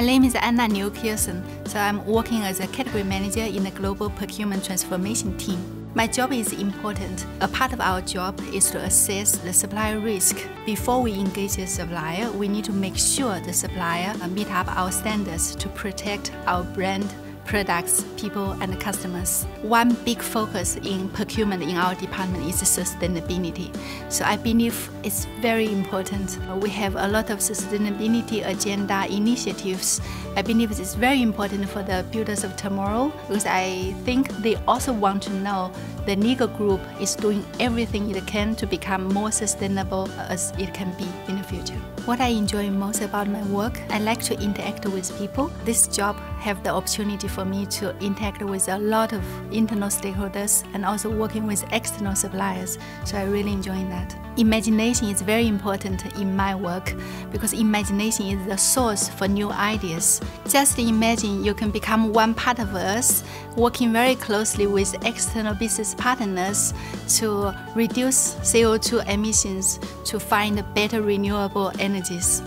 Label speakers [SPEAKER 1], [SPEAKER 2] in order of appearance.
[SPEAKER 1] name is Anna Liu Pearson. So I'm working as a category manager in the global procurement transformation team. My job is important. A part of our job is to assess the supplier risk. Before we engage a supplier, we need to make sure the supplier meet up our standards to protect our brand products, people, and customers. One big focus in procurement in our department is sustainability. So I believe it's very important. We have a lot of sustainability agenda initiatives. I believe it's very important for the builders of tomorrow because I think they also want to know the LEGO Group is doing everything it can to become more sustainable as it can be in the future. What I enjoy most about my work, I like to interact with people. This job have the opportunity for me to interact with a lot of internal stakeholders and also working with external suppliers. So I really enjoy that. Imagination is very important in my work because imagination is the source for new ideas. Just imagine you can become one part of us, working very closely with external business partners to reduce CO2 emissions to find better renewable energies.